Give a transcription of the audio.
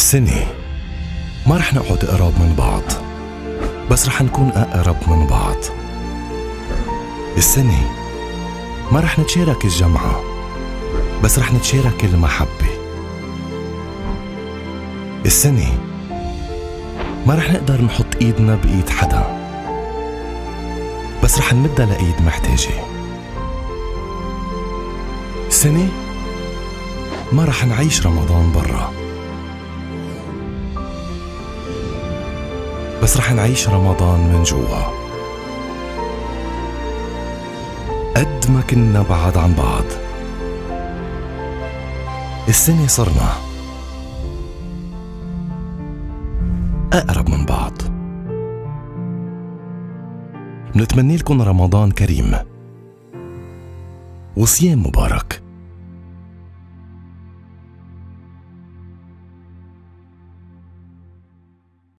السنة ما رح نقعد قراب من بعض بس رح نكون أقرب من بعض. السنة ما رح نتشارك الجمعة بس رح نتشارك المحبة. السنة ما رح نقدر نحط إيدنا بإيد حدا بس رح نمدها لإيد محتاجة. السنة ما رح نعيش رمضان برا. بس رح نعيش رمضان من جوا. قد ما كنا بعاد عن بعض. السنة صرنا أقرب من بعض. منتمنى لكم رمضان كريم. وصيام مبارك.